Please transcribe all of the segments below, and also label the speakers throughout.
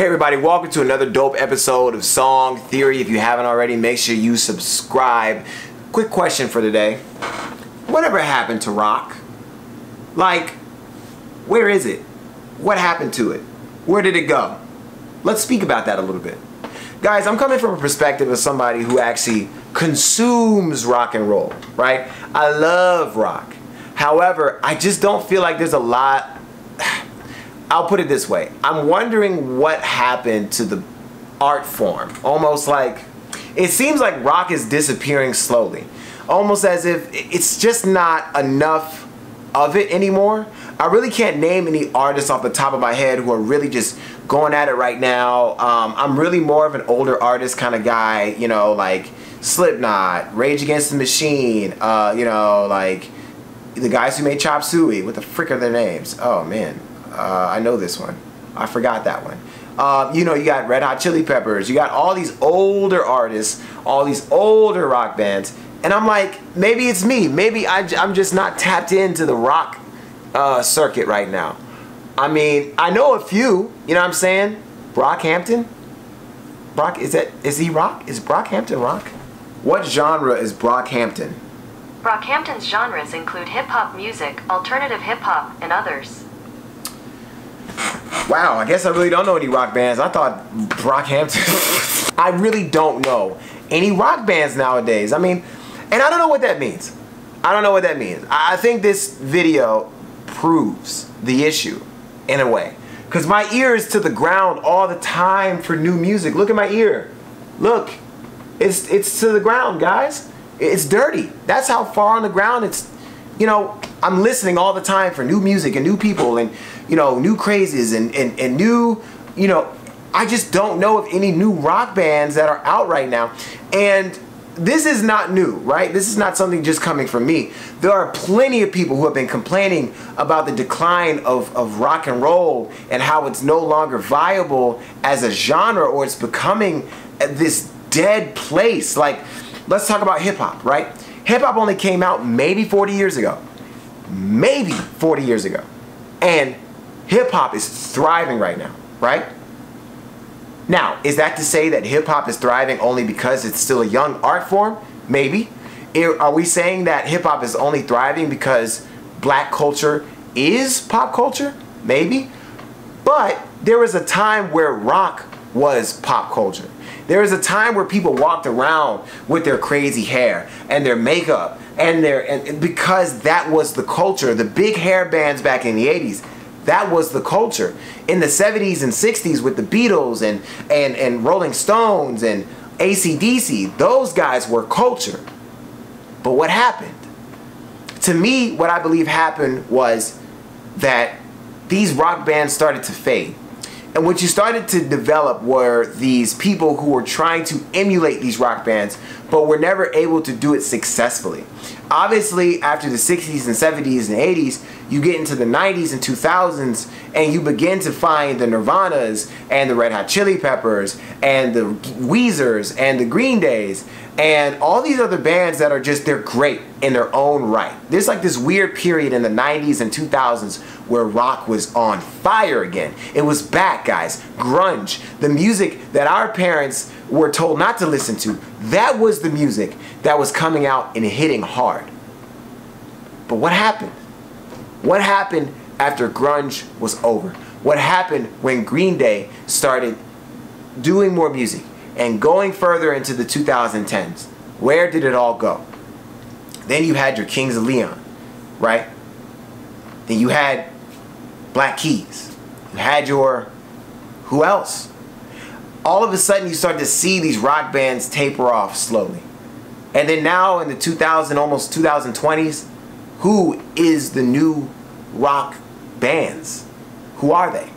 Speaker 1: Hey everybody, welcome to another dope episode of Song Theory. If you haven't already, make sure you subscribe. Quick question for today. Whatever happened to rock? Like, where is it? What happened to it? Where did it go? Let's speak about that a little bit. Guys, I'm coming from a perspective of somebody who actually consumes rock and roll, right? I love rock. However, I just don't feel like there's a lot I'll put it this way. I'm wondering what happened to the art form. Almost like it seems like rock is disappearing slowly. Almost as if it's just not enough of it anymore. I really can't name any artists off the top of my head who are really just going at it right now. Um, I'm really more of an older artist kind of guy, you know, like Slipknot, Rage Against the Machine, uh, you know, like the guys who made Chop Suey. What the frick are their names? Oh man, uh, I know this one. I forgot that one. Uh, you know, you got Red Hot Chili Peppers. You got all these older artists, all these older rock bands. And I'm like, maybe it's me. Maybe I, am just not tapped into the rock uh, circuit right now. I mean, I know a few. You know what I'm saying? Brockhampton. Brock is that is he rock? Is Brockhampton rock? What genre is Brockhampton?
Speaker 2: Brockhampton's genres include hip hop music, alternative hip hop, and others.
Speaker 1: Wow, I guess I really don't know any rock bands. I thought Brockhampton. I really don't know any rock bands nowadays. I mean, and I don't know what that means. I don't know what that means. I think this video proves the issue in a way. Because my ear is to the ground all the time for new music. Look at my ear. Look. It's, it's to the ground, guys. It's dirty. That's how far on the ground it's, you know, I'm listening all the time for new music and new people and you know new crazes and and, and new you know I just don't know of any new rock bands that are out right now and this is not new, right? This is not something just coming from me. There are plenty of people who have been complaining about the decline of, of rock and roll and how it's no longer viable as a genre or it's becoming this dead place. Like, let's talk about hip hop, right? Hip hop only came out maybe 40 years ago maybe 40 years ago. And hip hop is thriving right now, right? Now, is that to say that hip hop is thriving only because it's still a young art form? Maybe. Are we saying that hip hop is only thriving because black culture is pop culture? Maybe. But there was a time where rock was pop culture. There was a time where people walked around with their crazy hair and their makeup and their and because that was the culture. The big hair bands back in the 80s, that was the culture. In the 70s and 60s with the Beatles and and and Rolling Stones and ACDC, those guys were culture. But what happened? To me, what I believe happened was that these rock bands started to fade. And what you started to develop were these people who were trying to emulate these rock bands, but were never able to do it successfully. Obviously, after the 60s and 70s and 80s, you get into the 90s and 2000s, and you begin to find the Nirvanas and the Red Hot Chili Peppers and the Weezers and the Green Days and all these other bands that are just, they're great in their own right. There's like this weird period in the 90s and 2000s where rock was on fire again. It was back, guys. Grunge, the music that our parents were told not to listen to, that was the music that was coming out and hitting hard. But what happened? What happened after grunge was over? What happened when Green Day started doing more music and going further into the 2010s? Where did it all go? Then you had your Kings of Leon, right? Then you had Black Keys. You had your who else? All of a sudden you start to see these rock bands taper off slowly. And then now in the 2000 almost 2020s, who is the new rock bands? Who are they?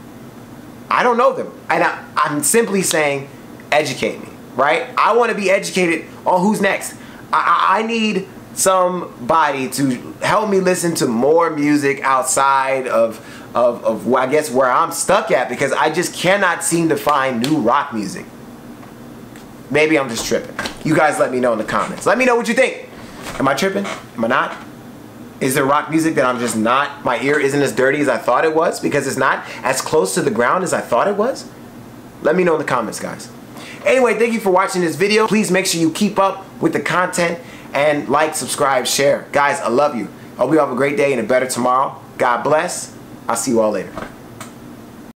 Speaker 1: I don't know them. And I, I'm simply saying educate me, right? I want to be educated on who's next. I, I need somebody to help me listen to more music outside of of, of I guess where I'm stuck at because I just cannot seem to find new rock music. Maybe I'm just tripping. You guys let me know in the comments. Let me know what you think. Am I tripping? Am I not? Is there rock music that I'm just not, my ear isn't as dirty as I thought it was because it's not as close to the ground as I thought it was? Let me know in the comments, guys. Anyway, thank you for watching this video. Please make sure you keep up with the content and like, subscribe, share. Guys, I love you. I hope you have a great day and a better tomorrow. God bless. I'll see you all later.